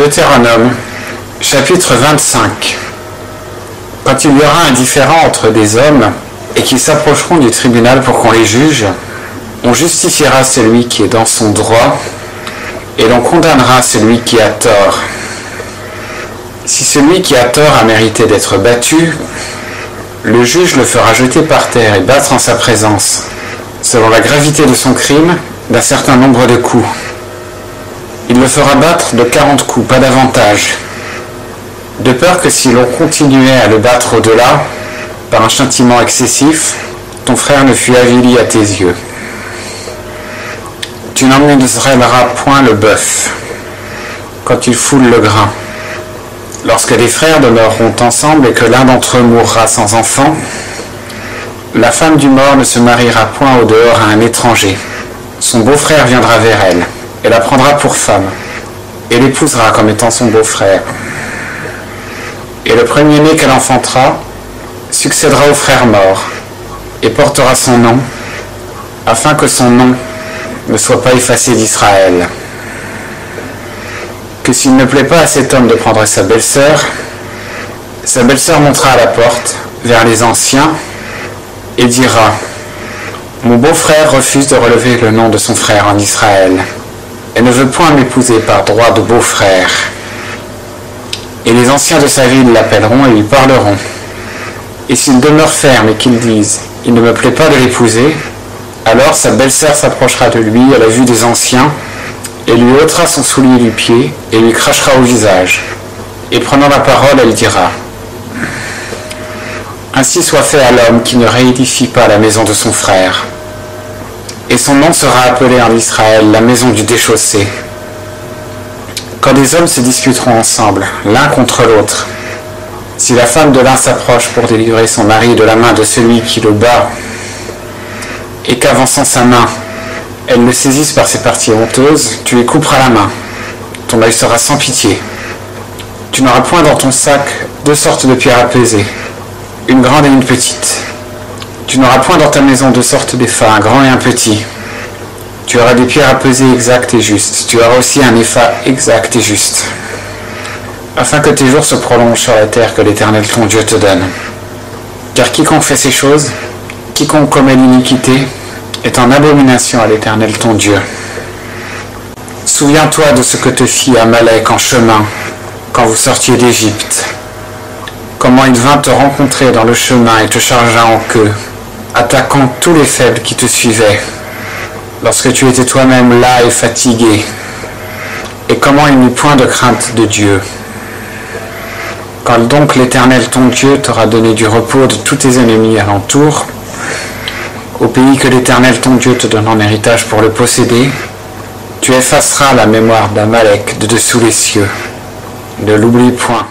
Deutéronome, chapitre 25. Quand il y aura un différend entre des hommes et qu'ils s'approcheront du tribunal pour qu'on les juge, on justifiera celui qui est dans son droit et l'on condamnera celui qui a tort. Si celui qui a tort a mérité d'être battu, le juge le fera jeter par terre et battre en sa présence, selon la gravité de son crime, d'un certain nombre de coups. Il le fera battre de 40 coups, pas davantage, de peur que si l'on continuait à le battre au-delà, par un châtiment excessif, ton frère ne fût avili à tes yeux. Tu n'emmèneras point le bœuf quand il foule le grain. Lorsque les frères demeureront ensemble et que l'un d'entre eux mourra sans enfant, la femme du mort ne se mariera point au dehors à un étranger. Son beau-frère viendra vers elle et la prendra pour femme et l'épousera comme étant son beau-frère. Et le premier-né qu'elle enfantera succédera au frère mort et portera son nom, afin que son nom ne soit pas effacé d'Israël. Que s'il ne plaît pas à cet homme de prendre sa belle-sœur, sa belle-sœur montera à la porte vers les anciens et dira, Mon beau-frère refuse de relever le nom de son frère en Israël et ne veut point m'épouser par droit de beau-frère. Et les anciens de sa ville l'appelleront et lui parleront. Et s'il demeure ferme et qu'ils disent, il ne me plaît pas de l'épouser, alors sa belle-sœur s'approchera de lui à la vue des anciens, et lui ôtera son soulier du pied, et lui crachera au visage. Et prenant la parole, elle dira, Ainsi soit fait à l'homme qui ne réédifie pas la maison de son frère. Et son nom sera appelé en Israël la maison du déchaussé. Quand des hommes se discuteront ensemble, l'un contre l'autre, si la femme de l'un s'approche pour délivrer son mari de la main de celui qui le bat, et qu'avançant sa main, elle le saisisse par ses parties honteuses, tu lui couperas la main. Ton œil sera sans pitié. Tu n'auras point dans ton sac deux sortes de pierres peser, une grande et une petite. Tu n'auras point dans ta maison deux sortes d'effats, un grand et un petit. Tu auras des pierres à peser exactes et justes. Tu auras aussi un effa exact et juste. Afin que tes jours se prolongent sur la terre que l'Éternel ton Dieu te donne. Car quiconque fait ces choses, quiconque commet l'iniquité, est en abomination à l'Éternel ton Dieu. Souviens-toi de ce que te fit Amalek en chemin quand vous sortiez d'Égypte. Comment il vint te rencontrer dans le chemin et te chargea en queue, attaquant tous les faibles qui te suivaient, lorsque tu étais toi-même là et fatigué. Et comment il n'eut point de crainte de Dieu. Quand donc l'Éternel ton Dieu t'aura donné du repos de tous tes ennemis alentour, au pays que l'Éternel ton Dieu te donne en héritage pour le posséder, tu effaceras la mémoire d'Amalek de dessous les cieux. Ne l'oublie point.